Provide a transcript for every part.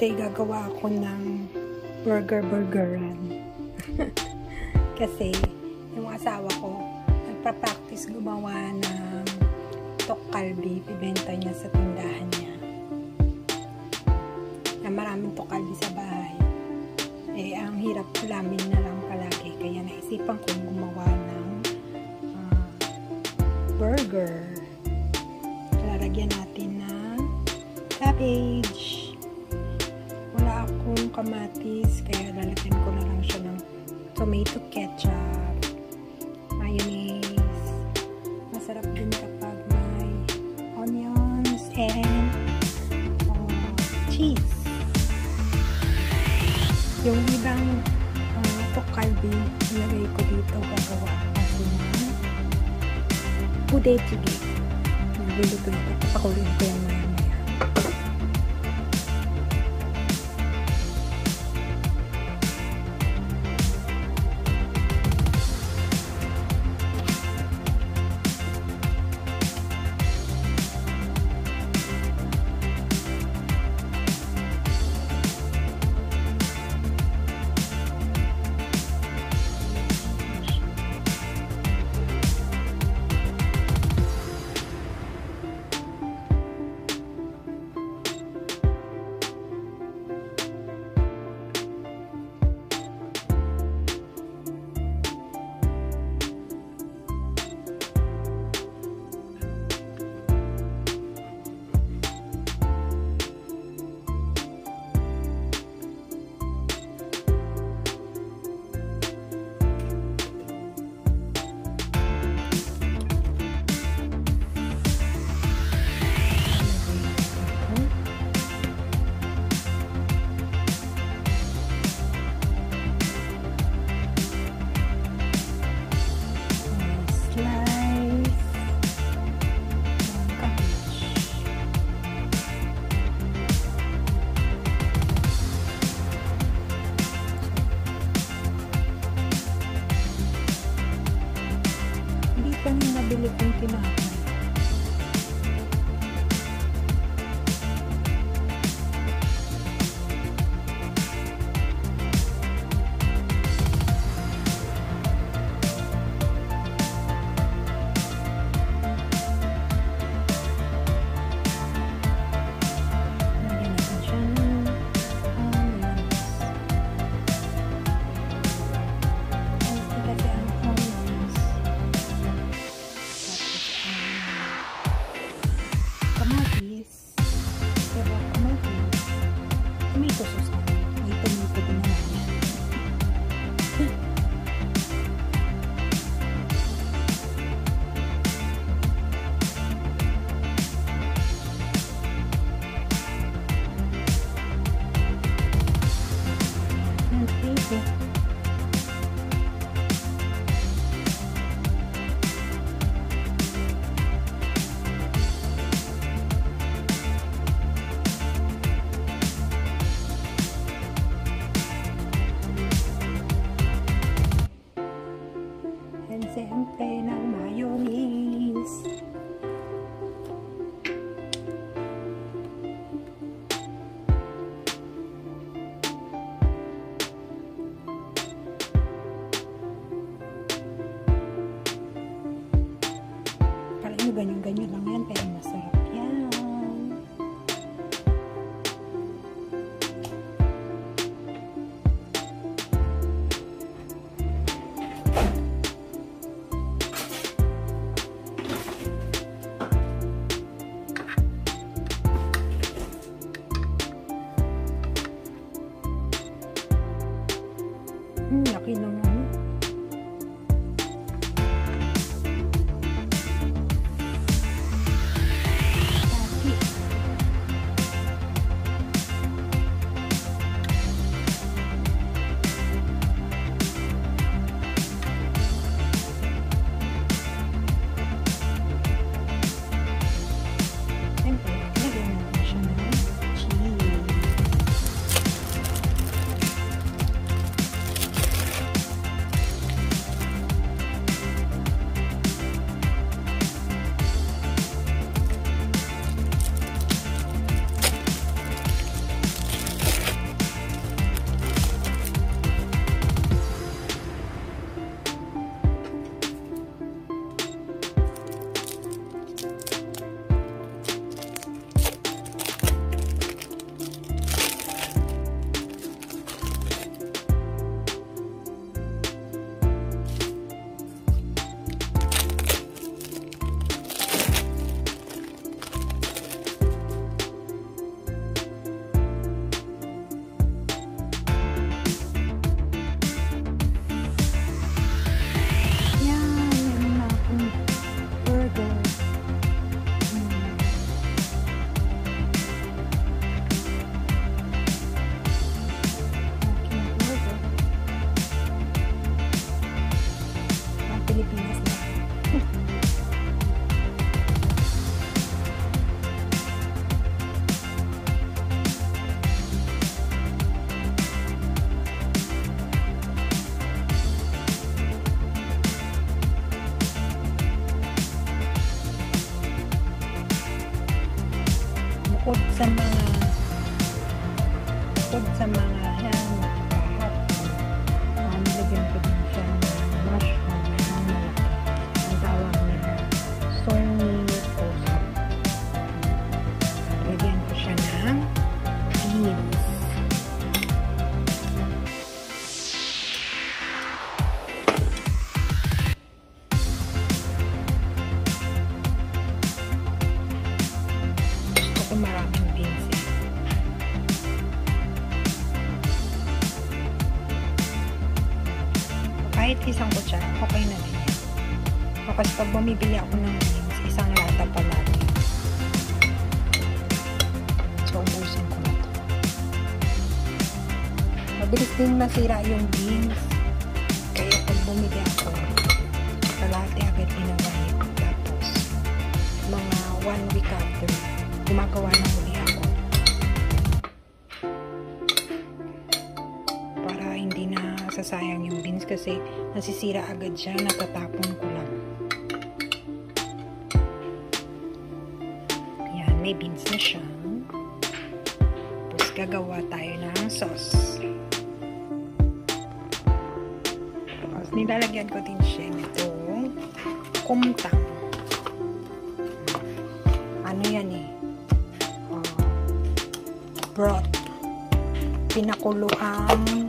today gagawa ako ng burger-burgeran. Kasi, yung asawa ko, nagpa-practice gumawa ng tokalbi. Bibenta niya sa tindahan niya. Na maraming tokalbi sa bahay. Eh, ang hirap ulamin na lang palagi. Kaya naisipan kong gumawa ng uh, burger. Lalagyan natin ng cabbage. Akong kamatis, kaya lalagyan ko na lang siya ng tomato ketchup, mayonnaise. Masarap din kapag may onions and uh, cheese. Yung ibang uh, tokalbi, ilagay ko dito gagawa ako ng pude-tige. Nagluluto ito. Papakuloyin ko yan maya maya. Slice kong tinapay. And siyempre ng mayonnaise. him. Kahit isang kutsara, okay na rin. O kasi pag bumibili ako ng beans, isang lata palagi. So, ubusin ko na to. Mabilis din masira yung beans. Kaya pag bumili ako, kalahati agad ginagawa ko. Tapos, mga one week after, gumagawa na na sasayang yung beans kasi nasisira agad siya, natatapon ko lang. Yan, may beans na siya. Tapos gagawa tayo ng sauce. Tapos nilalagyan ko din siya nitong kumtang. Ano yan eh? Uh, broth. Pinakuluang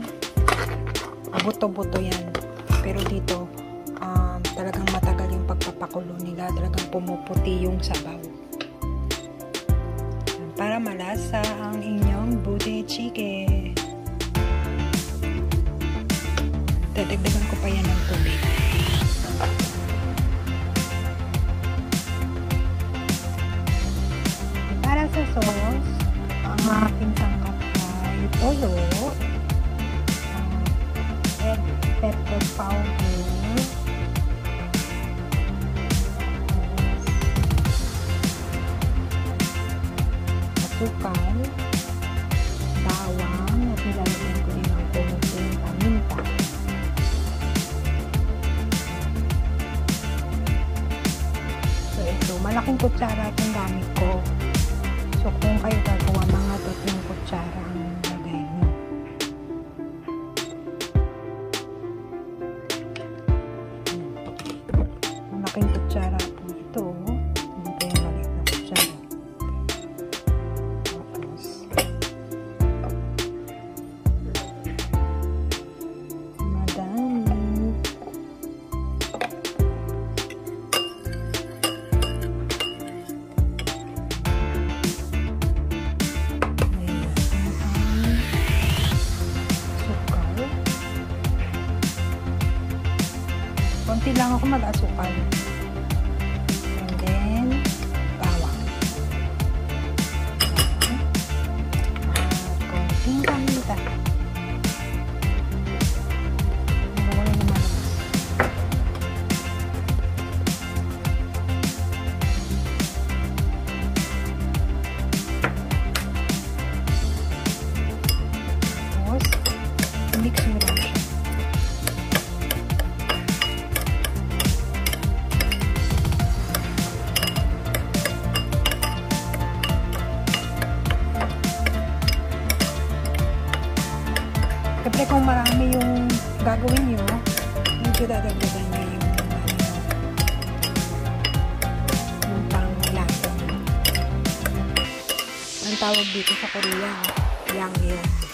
buto-buto yan. Pero dito, um, talagang matagal yung pagpapakulo nila. Talagang pumuputi yung sabaw. Para malasa ang inyong bude chicken. Dadagdagan ito, malaking kutsara itong gagawin nyo, medyo dadagdagan nyo yung yung pang lasa. Ang tawag dito sa Korea, yang yun.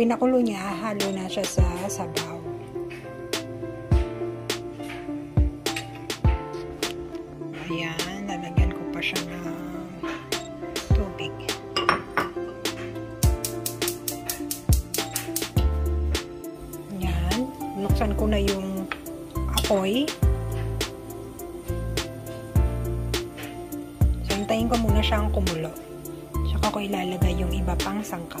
Pinakulo niya, halo na siya sa sabaw. Ayan, lalagyan ko pa siya ng tubig. Ayan, nuksan ko na yung apoy. So, hintayin ko muna siyang kumulo. Tsaka ko ilalagay yung iba pang sangkap.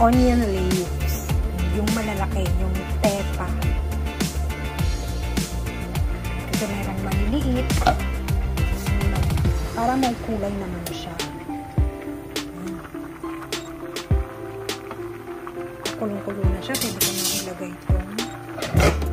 Onion leaves. Yung malalaki, yung tepa. Kasi meron maliliit. Para may kulay naman siya. Kulong-kulong na siya. Pwede ko na ilagay ito.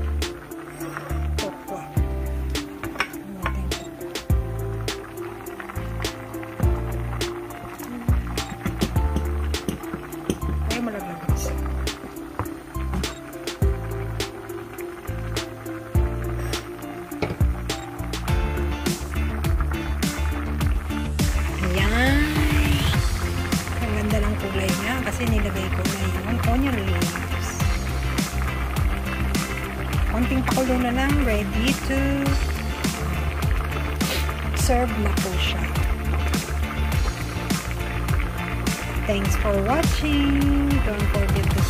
Konting pakulo na lang. Ready to serve na po siya. Thanks for watching. Don't forget to